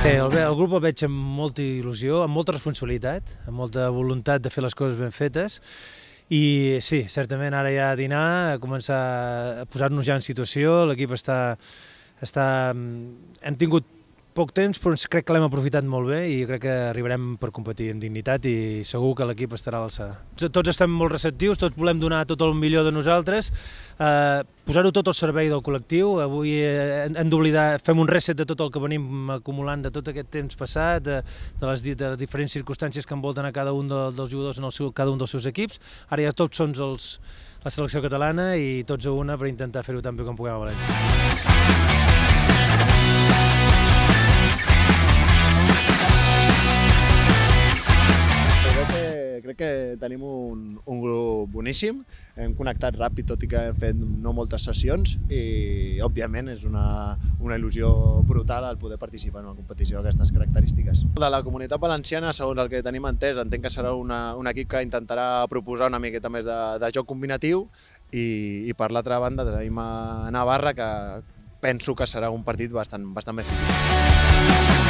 Bé, el, el grup el veig amb molta il·lusió, amb molta responsabilitat, amb molta voluntat de fer les coses ben fetes. I sí, certament ara ja a dinar, a començar a posar-nos ja en situació, l'equip està, està... hem tingut poc temps, però crec que l'hem aprofitat molt bé i crec que arribarem per competir amb dignitat i segur que l'equip estarà a l'alçada. Tots estem molt receptius, tots volem donar tot el millor de nosaltres, eh, posar-ho tot al servei del col·lectiu. Avui eh, hem d'oblidar, fem un reset de tot el que venim acumulant de tot aquest temps passat, de, de, les, de diferents circumstàncies que envolten a cada un de, dels jugadors en el seu, cada un dels seus equips. Ara ja tots són els, la selecció catalana i tots a una per intentar fer-ho tan bé com puguem a València. Crec que tenim un, un grup boníssim, hem connectat ràpid tot i que hem fet no moltes sessions i òbviament és una, una il·lusió brutal el poder participar en una competició d'aquestes característiques. De la comunitat valenciana, segons el que tenim entès, entenc que serà una, un equip que intentarà proposar una miqueta més de, de joc combinatiu i, i per l'altra banda tenim a Navarra que penso que serà un partit bastant, bastant més físic.